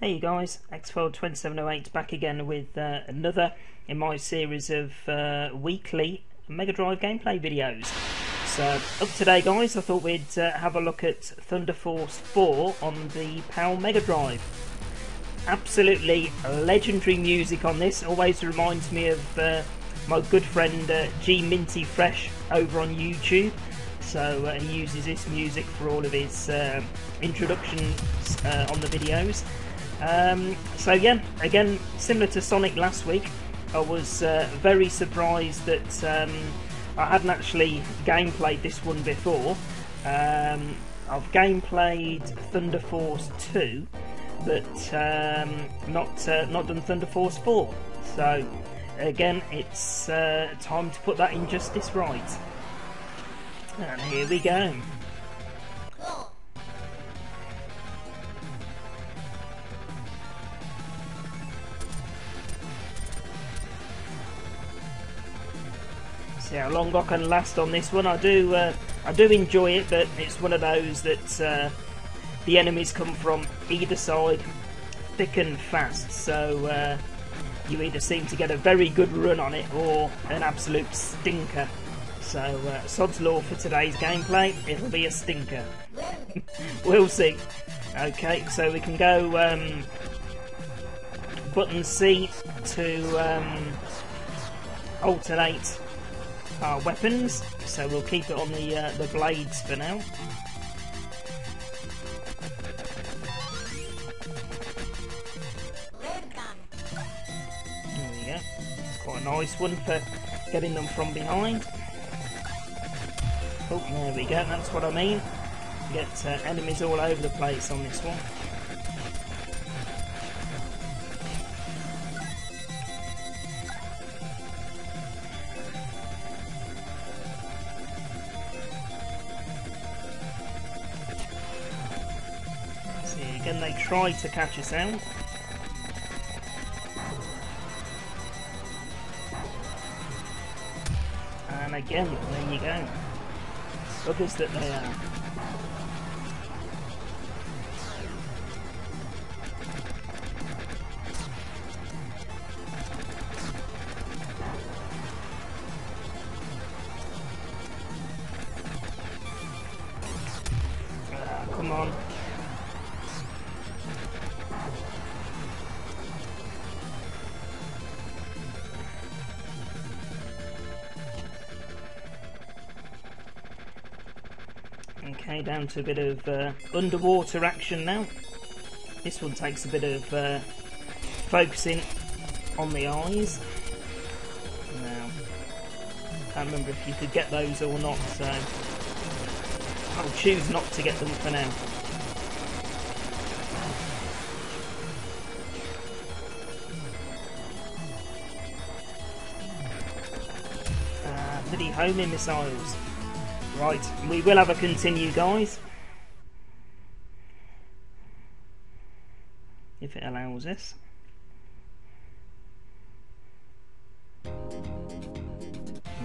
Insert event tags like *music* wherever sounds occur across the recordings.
Hey you guys, XFile 2708 back again with uh, another in my series of uh, weekly Mega Drive gameplay videos. So up today guys, I thought we'd uh, have a look at Thunder Force 4 on the PAL Mega Drive. Absolutely legendary music on this, always reminds me of uh, my good friend uh, G Minty Fresh over on YouTube. So uh, he uses this music for all of his introductions on the videos. Um, so yeah, again, similar to Sonic last week, I was uh, very surprised that um, I hadn't actually gameplayed this one before. Um, I've gameplayed Thunder Force 2, but um, not uh, not done Thunder Force 4. So again, it's uh, time to put that injustice right. And here we go. See how long I can last on this one. I do, uh, I do enjoy it, but it's one of those that uh, the enemies come from either side, thick and fast. So uh, you either seem to get a very good run on it or an absolute stinker. So uh, sod's law for today's gameplay, it'll be a stinker. *laughs* we'll see. Okay, so we can go um, button C to um, alternate our weapons, so we'll keep it on the uh, the blades for now. There we go. It's quite a nice one for getting them from behind. Oh, there we go. That's what I mean. Get uh, enemies all over the place on this one. Again, they try to catch us out. And again, there you go. Others that they are. Uh, Okay, down to a bit of uh, underwater action now. This one takes a bit of uh, focusing on the eyes. Now, can't remember if you could get those or not, so I'll choose not to get them for now. Uh, bloody homing missiles. Right, we will have a continue, guys. If it allows us.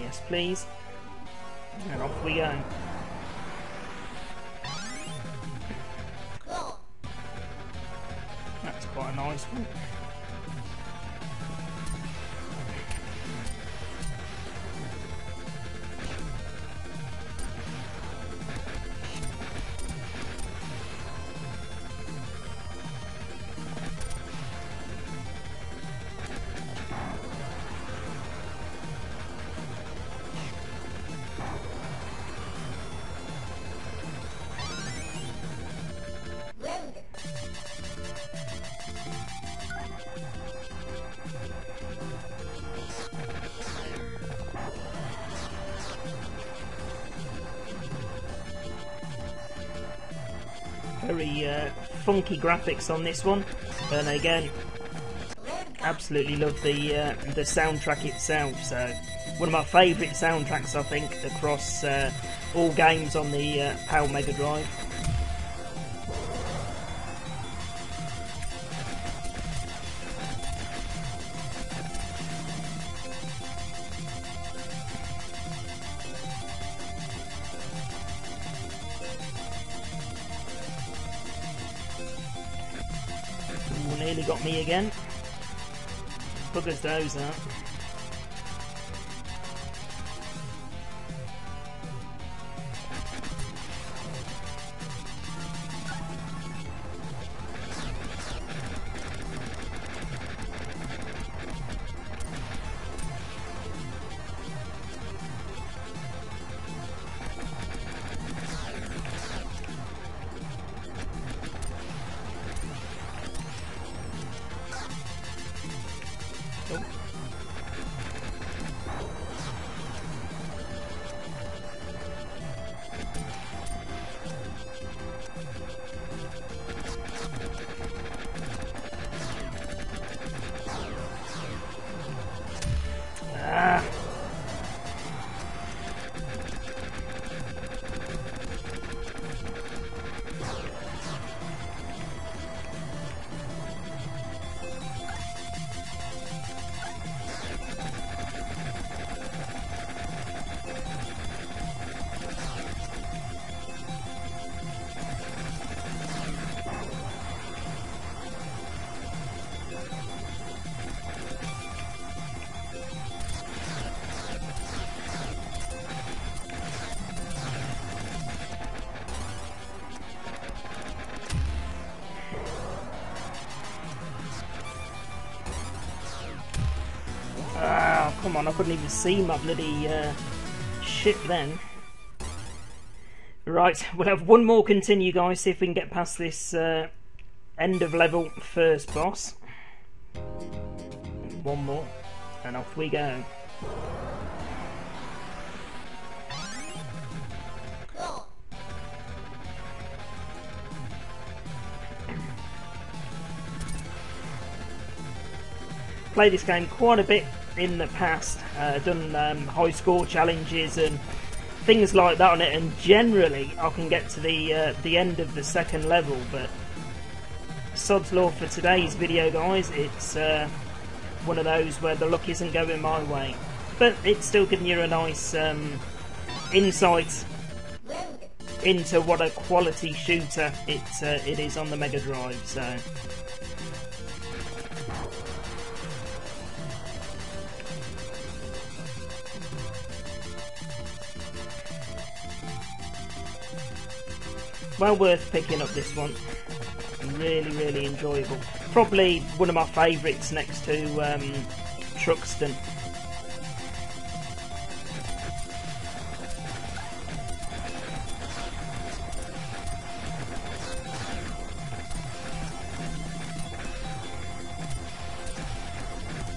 Yes, please. And off we go. That's quite a nice one. Very uh, funky graphics on this one, and again, absolutely love the uh, the soundtrack itself. So one of my favourite soundtracks, I think, across uh, all games on the uh, PAL Mega Drive. Nearly got me again. Buggers those out. Come on, I couldn't even see my bloody uh, ship then. Right, *laughs* we'll have one more continue, guys, see if we can get past this uh, end of level first boss. One more, and off we go. Play this game quite a bit in the past, uh, done um, high score challenges and things like that on it, and generally I can get to the uh, the end of the second level. But sod's law for today's video, guys. It's uh, one of those where the luck isn't going my way, but it's still giving you a nice um, insight into what a quality shooter it uh, it is on the Mega Drive. So. well worth picking up this one. Really, really enjoyable. Probably one of my favourites next to um, Truxton.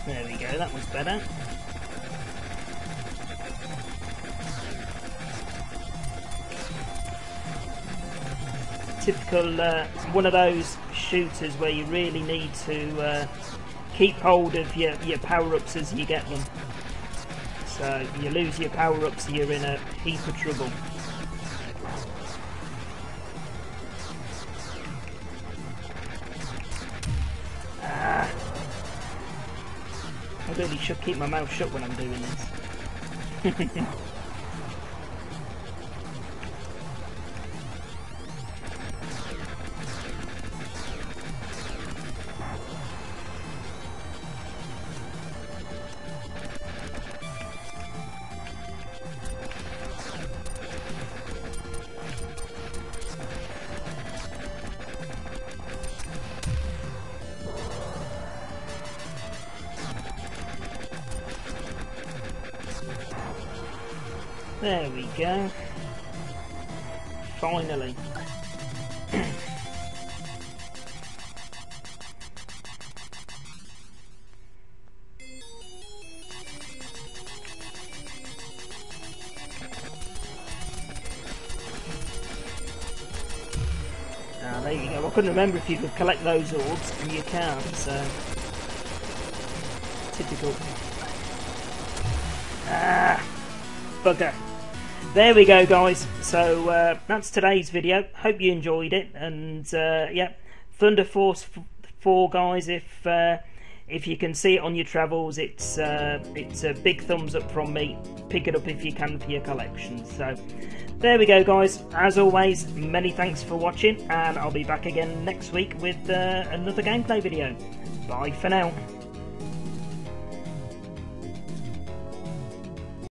There we go, that was better. Typical uh, one of those shooters where you really need to uh, keep hold of your, your power-ups as you get them. So you lose your power-ups, you're in a heap of trouble. Ah. I really should keep my mouth shut when I'm doing this. *laughs* There we go. Finally. Ah, there you go. I couldn't remember if you could collect those orbs, and you can, so... Typical. Ah! Bugger there we go guys so uh, that's today's video hope you enjoyed it and uh, yeah thunder force 4 guys if uh, if you can see it on your travels, it's uh, it's a big thumbs up from me. Pick it up if you can for your collection. So there we go, guys. As always, many thanks for watching, and I'll be back again next week with uh, another gameplay video. Bye for now.